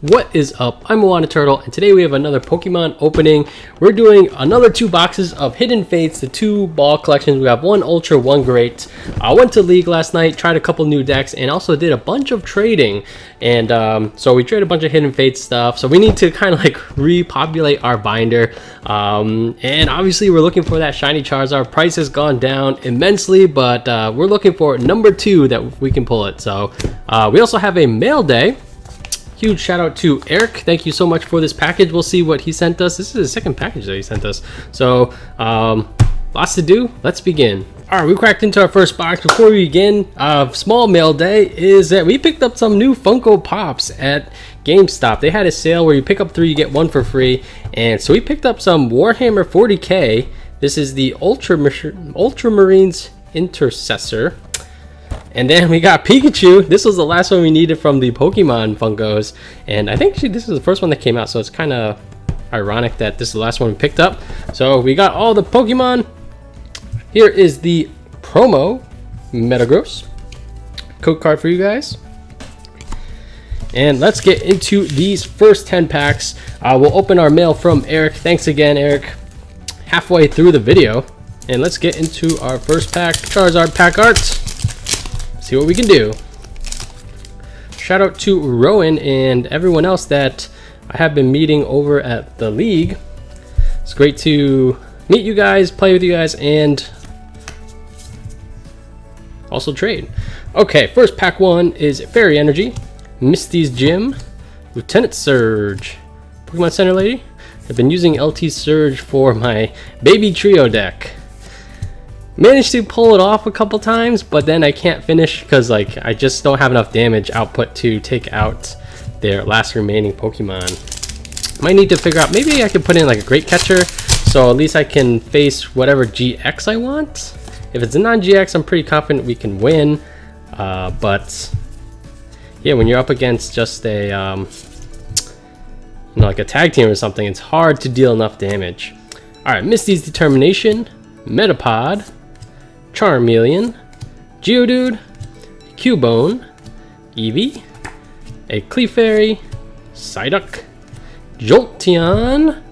What is up? I'm iWAHnnaTurtle, and today we have another Pokemon opening. We're doing another two boxes of Hidden Fates, the two ball collections. We have one Ultra, one Great. I went to League last night, tried a couple new decks, and also did a bunch of trading. And um, so we traded a bunch of Hidden Fates stuff. So we need to kind of like repopulate our binder. Um, and obviously we're looking for that Shiny Charizard. Price has gone down immensely, but uh, we're looking for number two that we can pull it. So uh, we also have a mail day huge shout out to Eric. Thank you so much for this package. We'll see what he sent us. This is the second package that he sent us. So, um, lots to do. Let's begin. All right, we cracked into our first box. Before we begin, uh, small mail day is that we picked up some new Funko Pops at GameStop. They had a sale where you pick up three, you get one for free. And so we picked up some Warhammer 40k. This is the Ultra Ultramarines Intercessor. And then we got Pikachu. This was the last one we needed from the Pokemon Funkos. And I think this is the first one that came out, so it's kind of ironic that this is the last one we picked up. So we got all the Pokemon. Here is the promo Metagross. Code card for you guys. And let's get into these first 10 packs. Uh, we'll open our mail from Eric. Thanks again, Eric. Halfway through the video. And let's get into our first pack, Charizard pack art see what we can do. Shout out to Rowan and everyone else that I have been meeting over at the league. It's great to meet you guys, play with you guys, and also trade. Okay, first pack one is Fairy Energy, Misty's Gym, Lieutenant Surge, Pokemon Center Lady. I've been using LT Surge for my Baby Trio deck managed to pull it off a couple times, but then I can't finish because like I just don't have enough damage output to take out their last remaining Pokemon. Might need to figure out, maybe I could put in like a Great Catcher, so at least I can face whatever GX I want. If it's a non-GX, I'm pretty confident we can win, uh, but yeah, when you're up against just a, um, you know, like a tag team or something, it's hard to deal enough damage. Alright, Misty's Determination, Metapod, Charmeleon, Geodude, Cubone, Eevee, a Clefairy, Psyduck, Jolteon,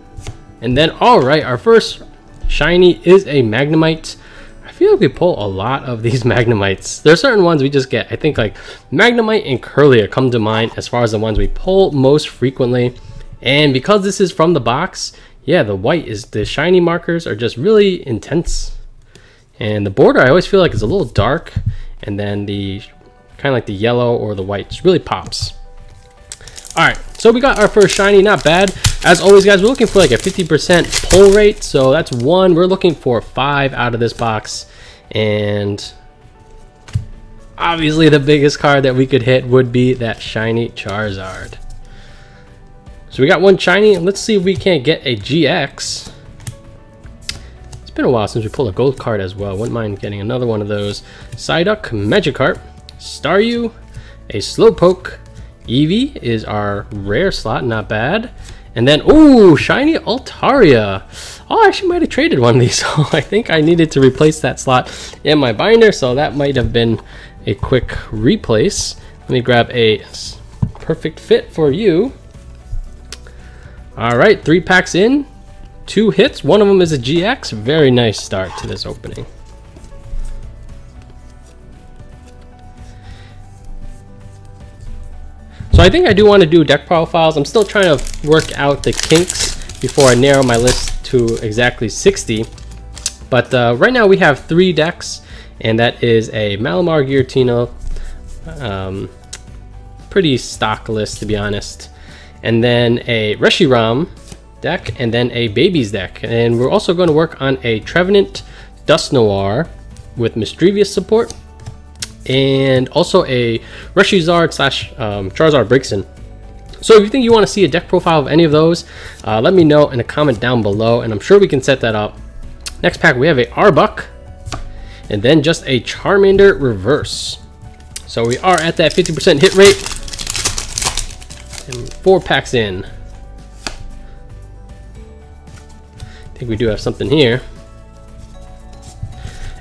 and then, alright, our first shiny is a Magnemite. I feel like we pull a lot of these Magnemites. There are certain ones we just get. I think like Magnemite and Kirlia come to mind as far as the ones we pull most frequently. And because this is from the box, yeah, the white is, the shiny markers are just really intense and the border I always feel like is a little dark and then the kind of like the yellow or the white just really pops. All right, so we got our first shiny, not bad. As always, guys, we're looking for like a 50% pull rate. So that's one. We're looking for five out of this box. And obviously the biggest card that we could hit would be that shiny Charizard. So we got one shiny. Let's see if we can't get a GX been a while since we pulled a gold card as well. Wouldn't mind getting another one of those. Psyduck, Magikarp, Staryu, a Slowpoke, Eevee is our rare slot, not bad. And then, ooh, shiny Altaria. Oh, I actually might have traded one of these. So I think I needed to replace that slot in my binder. So that might have been a quick replace. Let me grab a perfect fit for you. All right, three packs in two hits. One of them is a GX. Very nice start to this opening. So I think I do want to do deck profiles. I'm still trying to work out the kinks before I narrow my list to exactly 60. But uh, right now we have three decks, and that is a Malamar Giratina, um, pretty stock list to be honest, and then a Reshiram, deck and then a baby's deck. And we're also going to work on a Trevenant Dusknoir with Misdreavus support and also a Reshizard slash um, Charizard Braixen. So if you think you want to see a deck profile of any of those, uh, let me know in a comment down below and I'm sure we can set that up. Next pack we have a Arbok and then just a Charmander reverse. So we are at that 50% hit rate and four packs in. Think we do have something here.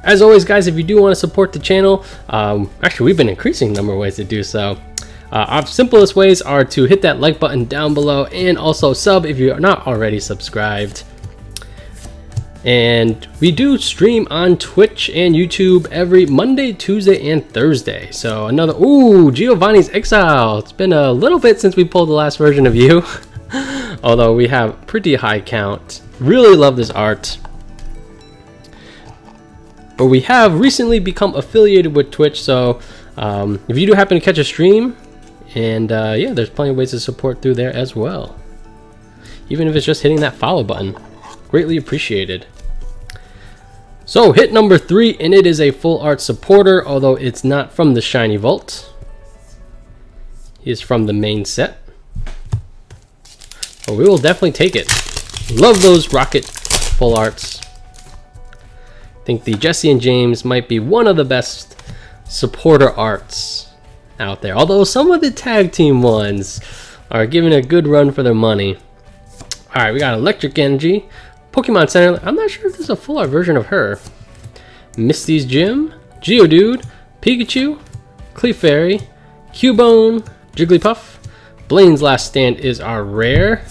As always, guys, if you do want to support the channel, um, actually, we've been increasing number of ways to do so. Uh, our simplest ways are to hit that like button down below and also sub if you're not already subscribed. And we do stream on Twitch and YouTube every Monday, Tuesday, and Thursday. So another, ooh, Giovanni's Exile. It's been a little bit since we pulled the last version of you. Although we have pretty high count. Really love this art. But we have recently become affiliated with Twitch, so um, if you do happen to catch a stream, and uh, yeah, there's plenty of ways to support through there as well. Even if it's just hitting that follow button. Greatly appreciated. So hit number three, and it is a full art supporter, although it's not from the Shiny Vault. He is from the main set. But we will definitely take it. Love those rocket full arts. I think the Jessie and James might be one of the best supporter arts out there. Although some of the tag team ones are giving a good run for their money. Alright, we got Electric Energy, Pokemon Center. I'm not sure if there's a full art version of her. Misty's Gym, Geodude, Pikachu, Clefairy, Cubone, Jigglypuff. Blaine's Last Stand is our rare.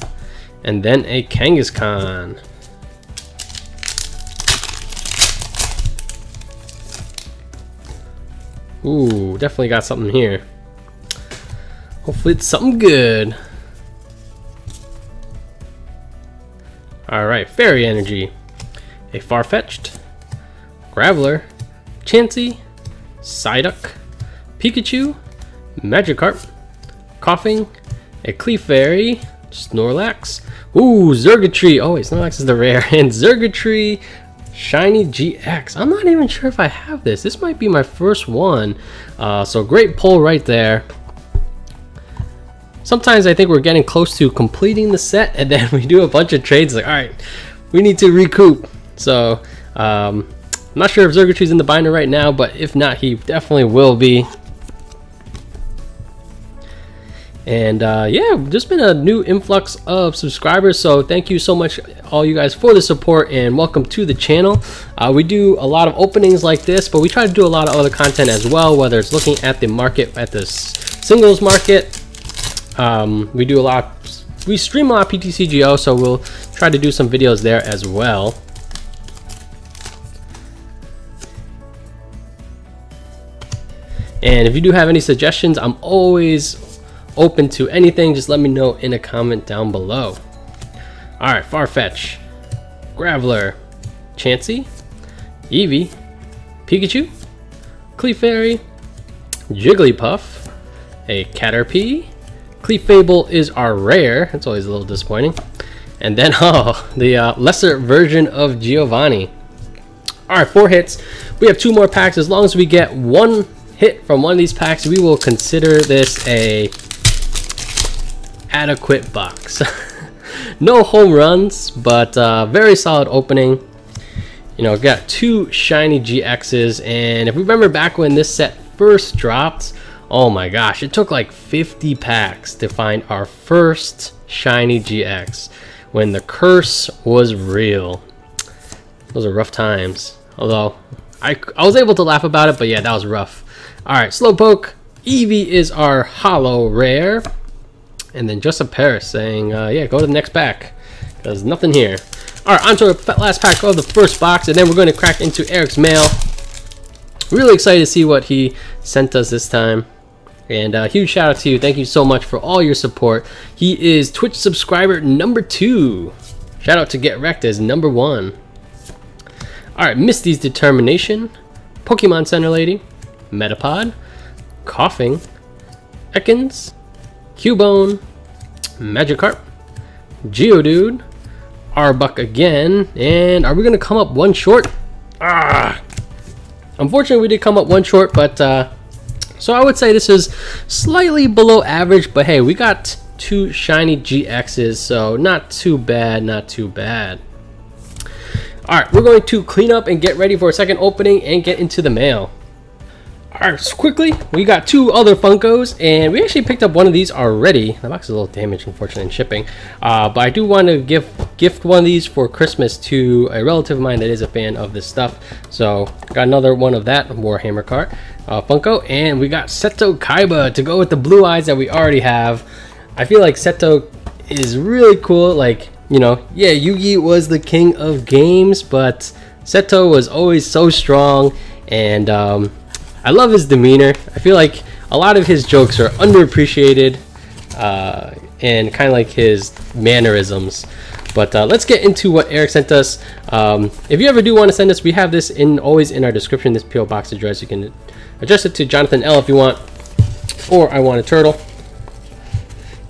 And then a Kangaskhan. Ooh, definitely got something here. Hopefully it's something good. Alright, Fairy Energy. A Farfetch'd. Graveler. Chansey. Psyduck. Pikachu. Magikarp. Koffing. A Clefairy. Snorlax. Ooh, Xurkitree. Oh wait, Snorlax is the rare. And Xurkitree Shiny GX. I'm not even sure if I have this. This might be my first one. Uh, so great pull right there. Sometimes I think we're getting close to completing the set and then we do a bunch of trades like, all right, we need to recoup. So um, I'm not sure if Xurkitree's in the binder right now, but if not, he definitely will be. And uh, yeah, just been a new influx of subscribers. So thank you so much, all you guys, for the support and welcome to the channel. Uh, we do a lot of openings like this, but we try to do a lot of other content as well, whether it's looking at the market, at the singles market. Um, we do a lot, we stream a lot of PTCGO, so we'll try to do some videos there as well. And if you do have any suggestions, I'm always open to anything, just let me know in a comment down below. Alright, Farfetch, Graveler, Chansey, Eevee, Pikachu, Clefairy, Jigglypuff, a Caterpie, Clefable is our rare, that's always a little disappointing, and then, oh, the uh, lesser version of Giovanni. Alright, four hits. We have two more packs. As long as we get one hit from one of these packs, we will consider this a adequate box. no home runs, but uh, very solid opening. You know, got two shiny GXs, and if we remember back when this set first dropped, oh my gosh, it took like 50 packs to find our first shiny GX when the curse was real. Those are rough times. Although, I, I was able to laugh about it, but yeah, that was rough. Alright, Slowpoke. Eevee is our hollow rare. And then Joseph Paras saying, uh, yeah, go to the next pack. There's nothing here. Alright, on to the last pack of the first box, and then we're going to crack into Eric's mail. Really excited to see what he sent us this time. And uh, huge shout out to you. Thank you so much for all your support. He is Twitch subscriber number two. Shout out to Get Wrecked as number one. Alright, Misty's Determination, Pokemon Center Lady, Metapod, Koffing, Ekans, Cubone, Magikarp, Geodude, Arbok again, and are we going to come up one short? Ah! Unfortunately, we did come up one short, but uh, so I would say this is slightly below average, but hey, we got two shiny GXs, so not too bad, not too bad. Alright, we're going to clean up and get ready for a second opening and get into the mail. Alright, so quickly, we got two other Funkos, and we actually picked up one of these already. The box is a little damaged, unfortunately, in shipping. Uh, but I do want to give gift one of these for Christmas to a relative of mine that is a fan of this stuff. So got another one of that Warhammer cart, uh, Funko, and we got Seto Kaiba to go with the blue eyes that we already have. I feel like Seto is really cool. Like you know, yeah, Yugi was the king of games, but Seto was always so strong, and um, I love his demeanor. I feel like a lot of his jokes are underappreciated uh, and kind of like his mannerisms. But uh, let's get into what Eric sent us. Um, if you ever do want to send us, we have this in always in our description, this PO box address. You can address it to Jonathan L if you want, or I want a turtle.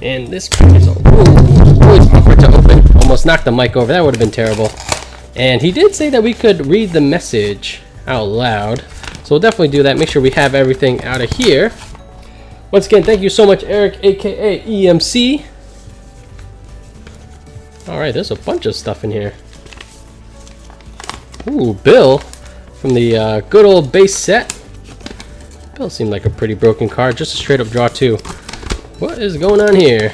And this is it's awkward to open. Almost knocked the mic over. That would have been terrible. And he did say that we could read the message out loud. So we'll definitely do that. Make sure we have everything out of here. Once again, thank you so much, Eric, aka EMC. Alright, there's a bunch of stuff in here. Ooh, Bill from the uh, good old base set. Bill seemed like a pretty broken card, just a straight up draw too. What is going on here?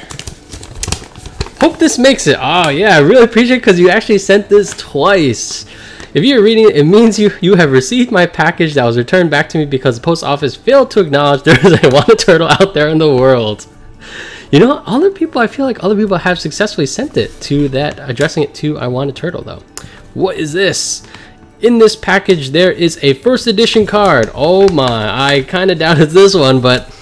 Hope this makes it. Oh yeah, I really appreciate it because you actually sent this twice. If you're reading it, it means you, you have received my package that was returned back to me because the post office failed to acknowledge there is a Wanda turtle out there in the world. You know, other people, I feel like other people have successfully sent it to that, addressing it to I Want a Turtle though. What is this? In this package, there is a first edition card. Oh my, I kind of doubted this one, but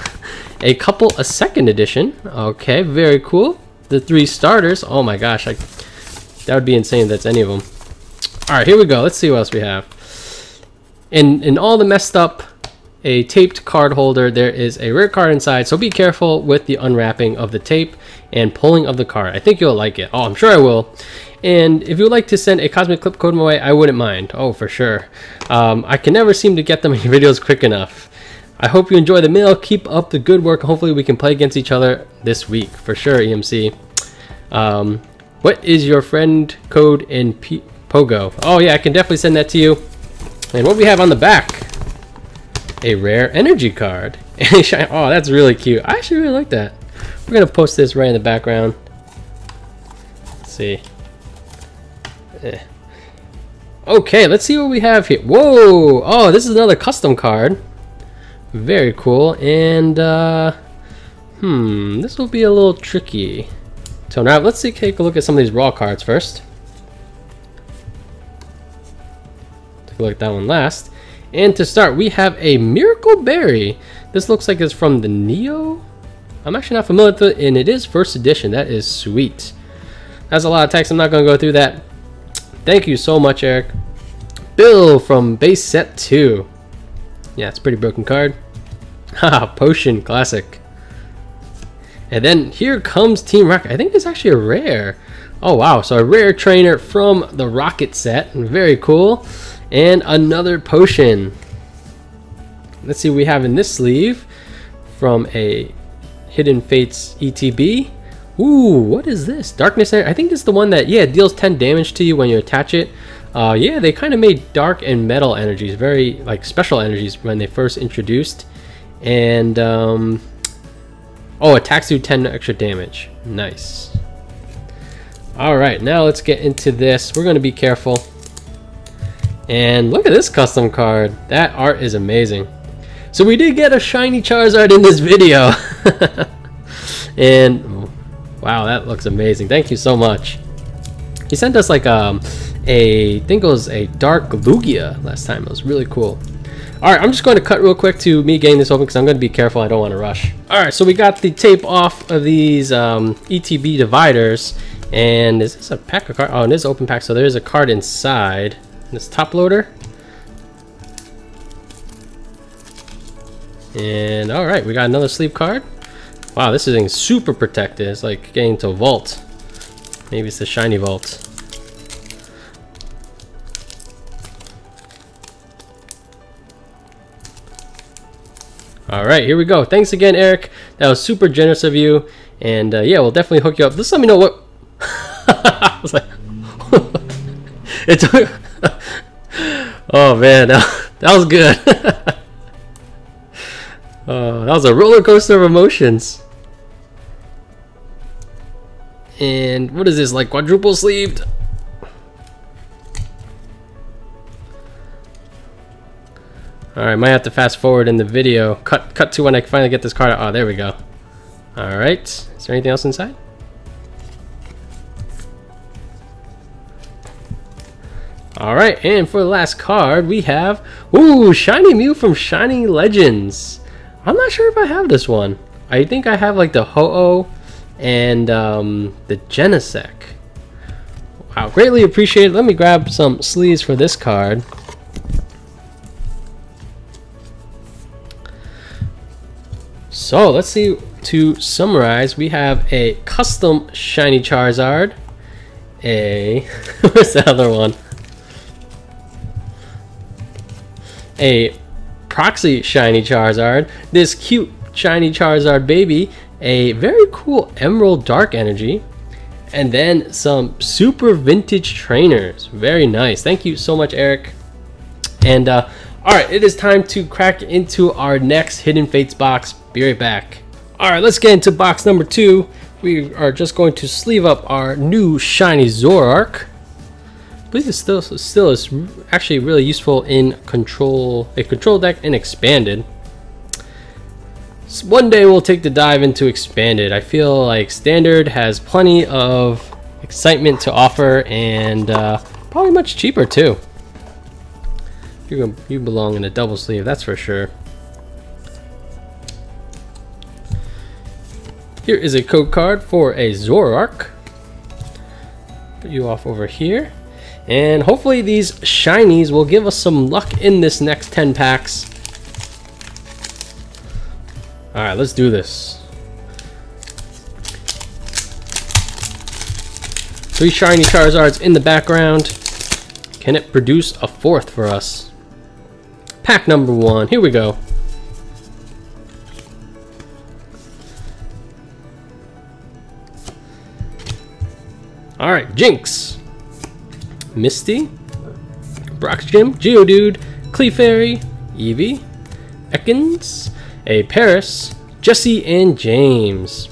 a couple, a second edition. Okay, very cool. The three starters. Oh my gosh, I, that would be insane that's any of them. All right, here we go. Let's see what else we have. In, in all the messed up a taped card holder. There is a rare card inside, so be careful with the unwrapping of the tape and pulling of the card. I think you'll like it. Oh, I'm sure I will. And if you would like to send a Cosmic Eclipse code my way, I wouldn't mind. Oh, for sure. Um, I can never seem to get them in videos quick enough. I hope you enjoy the mail. Keep up the good work. Hopefully we can play against each other this week. For sure, EMC. Um, what is your friend code in P Pogo? Oh, yeah, I can definitely send that to you. And what we have on the back a rare energy card. oh, that's really cute. I actually really like that. We're to post this right in the background. Let's see. Eh. Okay, let's see what we have here. Whoa! Oh, this is another custom card. Very cool. And, uh, hmm, this will be a little tricky. So now let's see, take a look at some of these raw cards first. At that one last. And to start, we have a Miracle Berry. This looks like it's from the Neo. I'm actually not familiar with it, and it is first edition. That is sweet. That's a lot of text. I'm not going to go through that. Thank you so much, Eric. Bill from base set 2. Yeah, it's pretty broken card. Haha, Potion, classic. And then here comes Team Rocket. I think it's actually a rare. Oh, wow. So a rare trainer from the Rocket set. Very cool. And another potion. Let's see what we have in this sleeve from a Hidden Fates ETB. Ooh, what is this? Darkness I think this is the one that, yeah, deals 10 damage to you when you attach it. Uh, yeah, they kind of made dark and metal energies, very, like, special energies when they first introduced. And, um, oh, attacks do 10 extra damage. Nice. Alright, now let's get into this. We're going to be careful. And look at this custom card. That art is amazing. So we did get a shiny Charizard in this video. and wow, that looks amazing. Thank you so much. He sent us like um, a, I think it was a dark Lugia last time. It was really cool. Alright, I'm just going to cut real quick to me getting this open because I'm going to be careful. I don't want to rush. Alright, so we got the tape off of these um, ETB dividers. And is this a pack of cards? Oh, it is open pack, so there's a card inside this top loader. And all right, we got another sleep card. Wow, this is super protected. It's like getting to a vault. Maybe it's the shiny vault. All right, here we go. Thanks again, Eric. That was super generous of you. And uh, yeah, we'll definitely hook you up. Just let me know what. I was like, it took. Oh man, that, was good. oh, that was a roller coaster of emotions. And what is this, like quadruple sleeved? Alright, might have to fast forward in the video. Cut cut to when I finally get this card. Oh, there we go. Alright. Is there anything else inside? Alright, and for the last card, we have... Ooh, Shiny Mew from Shiny Legends. I'm not sure if I have this one. I think I have like the Ho-Oh and um, the Genesect. Wow, greatly appreciated. Let me grab some sleeves for this card. So let's see, to summarize, we have a custom Shiny Charizard, a, where's the other one? A proxy Shiny Charizard, this cute Shiny Charizard baby, a very cool Emerald Dark Energy, and then some super vintage trainers. Very nice. Thank you so much, Eric. And uh, all right, it is time to crack into our next Hidden Fates box. Be right back. All right, let's get into box number two. We are just going to sleeve up our new shiny Zoroark. Believe it still still is actually really useful in control a control deck and expanded. So one day we'll take the dive into expanded. I feel like standard has plenty of excitement to offer and uh, probably much cheaper too. You you belong in a double sleeve, that's for sure. Here is a code card for a Zoroark. Put you off over here. And hopefully these shinies will give us some luck in this next 10 packs. Alright, let's do this. Three shiny Charizards in the background. Can it produce a fourth for us? Pack number one. Here we go. Alright, Jynx. Misty. Brock's Gym. Geodude. Clefairy. Eevee. Ekans. A Paras, Jessie and James.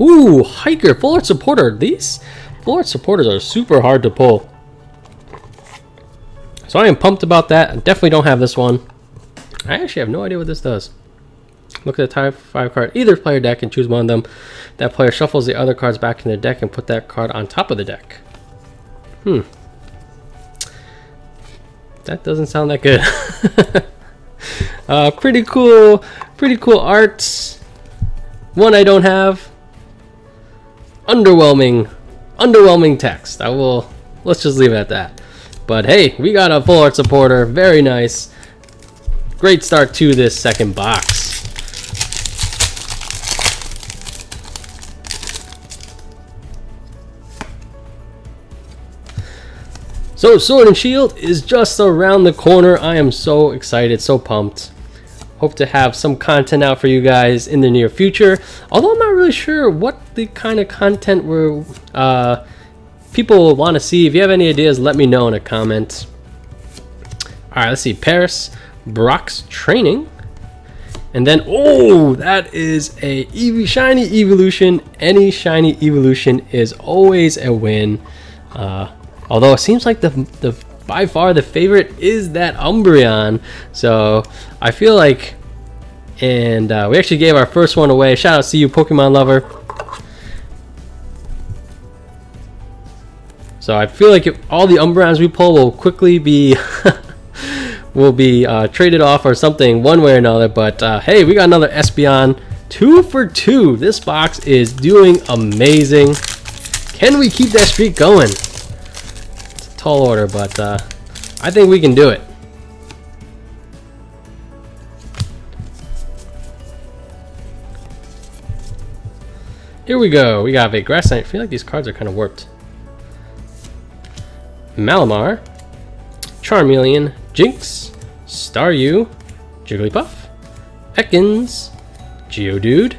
Ooh, Hiker. Full Art Supporter. These Full Art Supporters are super hard to pull. So I am pumped about that. I definitely don't have this one. I actually have no idea what this does. Look at the type 5 card, either player deck, and choose one of them. That player shuffles the other cards back in the deck and put that card on top of the deck. Hmm. That doesn't sound that good. uh, pretty cool, pretty cool arts. One I don't have. Underwhelming, underwhelming text. I will, let's just leave it at that. But hey, we got a full art supporter. Very nice. Great start to this second box. So Sword and Shield is just around the corner. I am so excited, so pumped. Hope to have some content out for you guys in the near future. Although I'm not really sure what the kind of content we're uh, people want to see. If you have any ideas, let me know in a comment. All right, let's see. Paras, Brock's training. And then, oh, that is a Eevee shiny evolution. Any shiny evolution is always a win. Uh, although it seems like the, the by far the favorite is that Umbreon. So I feel like, and uh, we actually gave our first one away. Shout out to you, Pokemon lover. So I feel like all the Umbreons we pull will quickly be will be uh, traded off or something one way or another. But uh, hey, we got another Espeon. Two for two. This box is doing amazing. Can we keep that streak going? Tall order, but uh, I think we can do it. Here we go. We got a grass. I feel like these cards are kind of warped. Malamar, Charmeleon, Jynx, Staryu, Jigglypuff, Ekans, Geodude,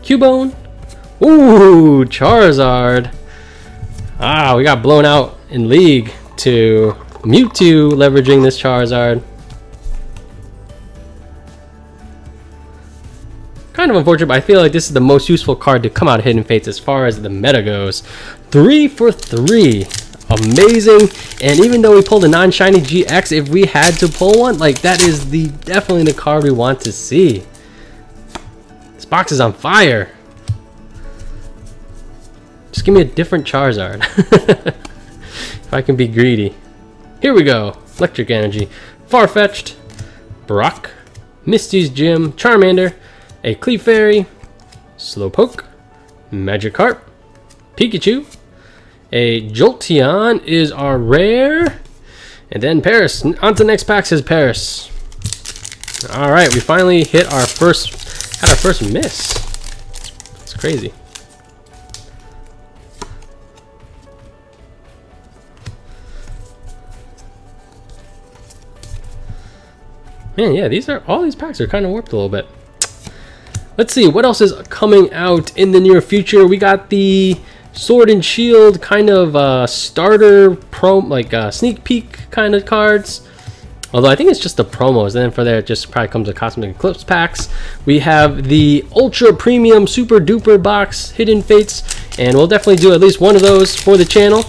Cubone, ooh, Charizard. Ah, we got blown out in League to Mewtwo leveraging this Charizard. Kind of unfortunate, but I feel like this is the most useful card to come out of Hidden Fates as far as the meta goes. Three for three. Amazing. And even though we pulled a non-shiny GX, if we had to pull one, like that is the definitely the card we want to see. This box is on fire. Just give me a different Charizard. if I can be greedy. Here we go. Electric Energy. Farfetch'd. Brock. Misty's Gym. Charmander. A Clefairy. Slowpoke. Magikarp. Pikachu. A Jolteon is our rare. And then Paras. On to the next pack says Paras. Alright, we finally hit our first, had our first miss. It's crazy. Man, yeah, these are all these packs are kind of warped a little bit. Let's see what else is coming out in the near future. We got the Sword and Shield kind of uh, starter pro like uh, sneak peek kind of cards. Although I think it's just the promos, and then for there it just probably comes with Cosmic Eclipse packs. We have the Ultra Premium Super Duper Box Hidden Fates, and we'll definitely do at least one of those for the channel.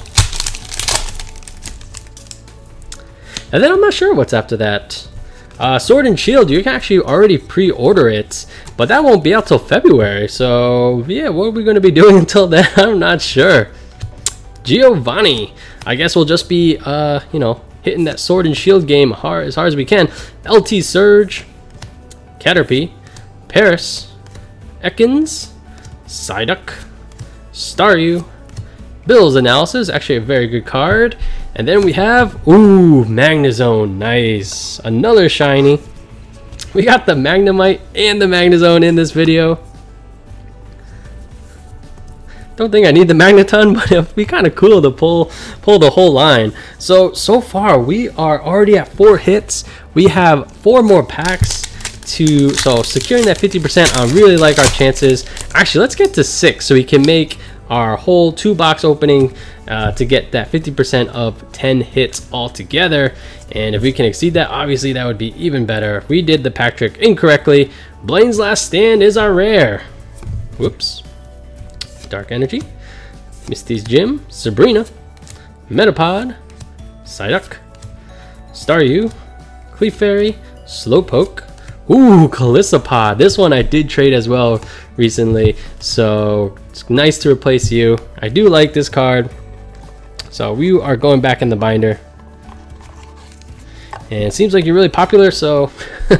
And then I'm not sure what's after that. Uh, Sword and Shield, you can actually already pre-order it, but that won't be out till February. So yeah, what are we going to be doing until then? I'm not sure. Giovanni, I guess we'll just be, uh, you know, hitting that Sword and Shield game hard as hard as we can. LT Surge, Caterpie, Paras, Ekans, Psyduck, Staryu, Bill's Analysis, actually a very good card. And then we have, ooh, Magnezone, nice. Another shiny. We got the Magnemite and the Magnezone in this video. Don't think I need the Magneton, but it'd be kind of cool to pull pull the whole line. So, so far we are already at four hits. We have four more packs to, so securing that 50%, I really like our chances. Actually, let's get to six so we can make our whole two box opening uh, to get that 50% of 10 hits altogether. And if we can exceed that, obviously that would be even better. If we did the pack trick incorrectly, Blaine's Last Stand is our rare. Whoops. Dark Energy, Misty's Gym, Sabrina, Metapod, Psyduck, Staryu, Clefairy, Slowpoke, Ooh, Golisopod. This one I did trade as well recently, so it's nice to replace you. I do like this card. So we are going back in the binder. And it seems like you're really popular, so I'm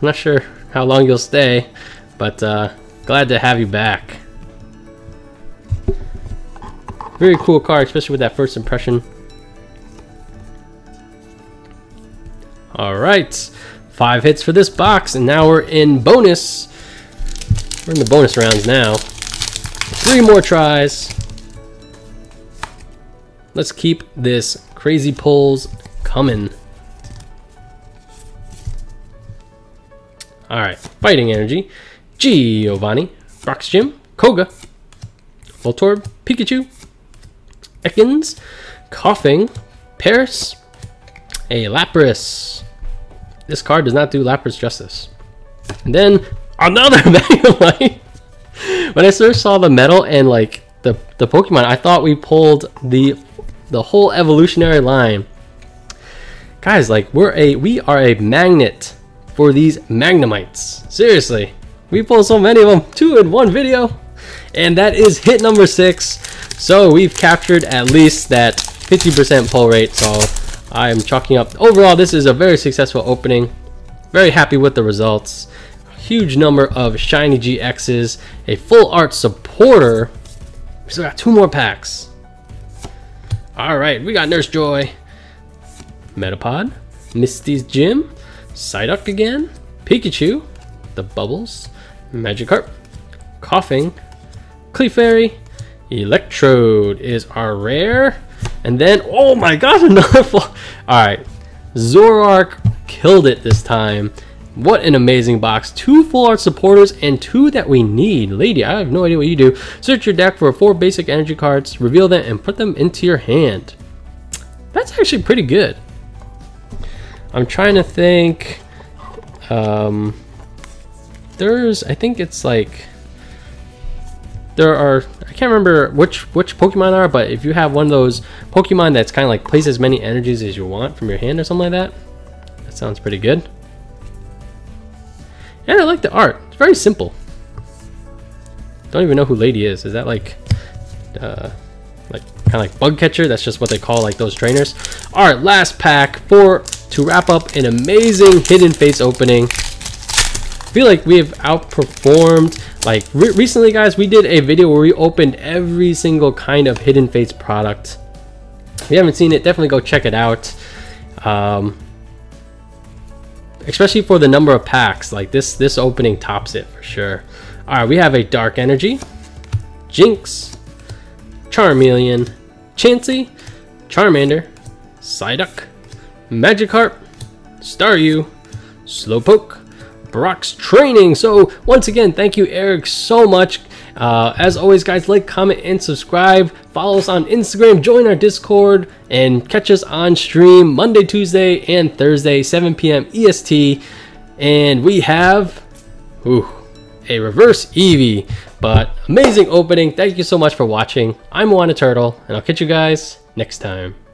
not sure how long you'll stay, but uh, Glad to have you back. Very cool card, especially with that first impression. Alright, five hits for this box, and now we're in bonus. We're in the bonus rounds now. Three more tries. Let's keep this crazy pulls coming. Alright, fighting energy. Giovanni, Brock's Gym, Koga, Voltorb, Pikachu, Ekans, Koffing, Paras, a Lapras. This card does not do Lapras justice. And then another Magnemite. when I first saw the metal and like the the Pokemon, I thought we pulled the the whole evolutionary line. Guys, like we're a we are a magnet for these Magnemites. Seriously. We pulled so many of them, two in one video. And that is hit number six. So we've captured at least that 50% pull rate. So I'm chalking up. Overall, this is a very successful opening. Very happy with the results. Huge number of shiny GXs. A full art supporter. We still got two more packs. Alright, we got Nurse Joy. Metapod. Misty's Gym. Psyduck again. Pikachu. The Bubbles. Magikarp, Koffing, Clefairy, Electrode is our rare. And then, oh my god, another full. Alright, Zoroark killed it this time. What an amazing box. Two full art supporters and two that we need. Lady, I have no idea what you do. Search your deck for four basic energy cards, reveal them, and put them into your hand. That's actually pretty good. I'm trying to think. Um, there's I think it's like there are I can't remember which which Pokemon are, but if you have one of those Pokemon that's kind of like plays as many energies as you want from your hand or something like that, that sounds pretty good. And I like the art. It's very simple. Don't even know who Lady is. Is that like, uh, like kind of like bug catcher? That's just what they call like those trainers. All right, last pack for to wrap up an amazing hidden fates opening I feel like we have outperformed like re recently guys we did a video where we opened every single kind of hidden fates product if you haven't seen it definitely go check it out um, especially for the number of packs like this this opening tops it for sure all right we have a dark energy Jynx, charmeleon chansey charmander psyduck magikarp staryu slowpoke Brock's training. So once again, thank you, Eric, so much. Uh, as always, guys, like, comment, and subscribe. Follow us on Instagram, join our Discord, and catch us on stream Monday, Tuesday, and Thursday, 7 p.m. EST. And we have ooh, a reverse Eevee. But amazing opening. Thank you so much for watching. I'm iWAHnnaTurtle, and I'll catch you guys next time.